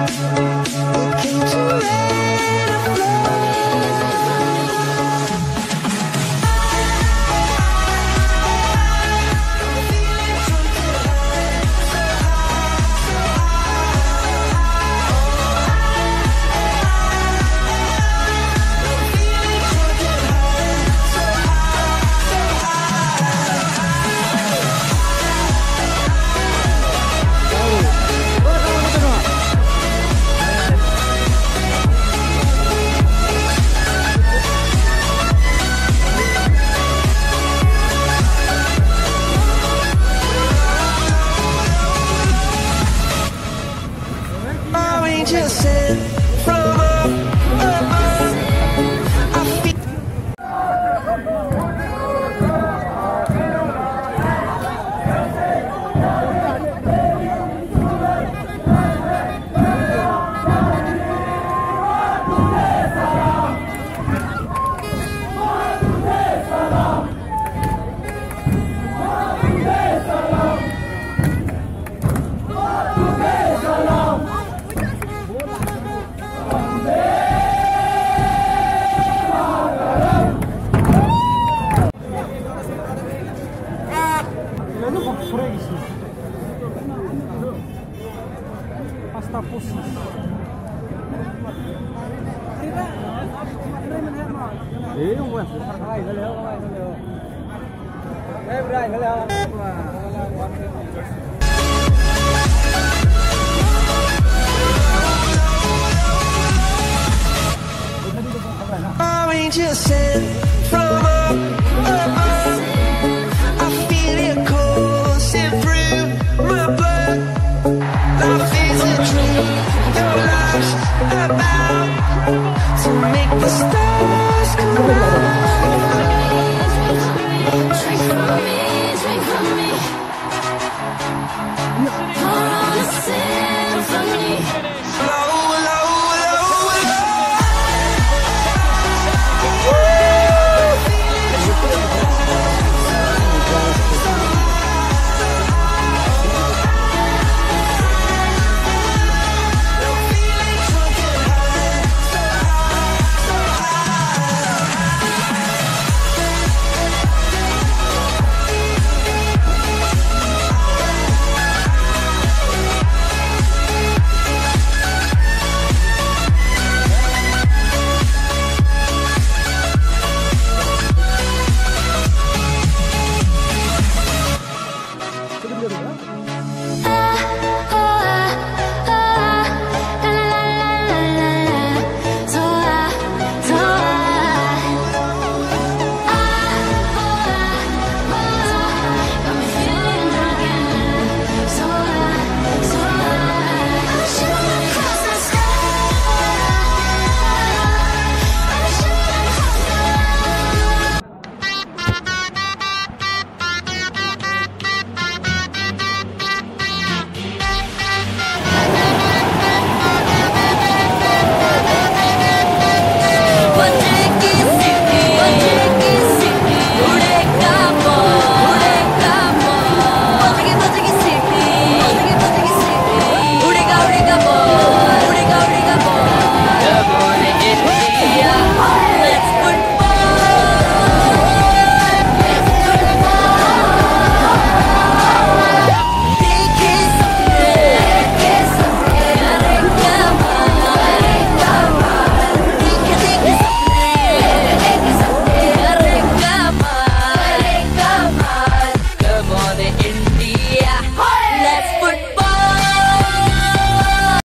It can innocent Đấy, không nó léo, nó léo. Em đây nó léo. Our angels sent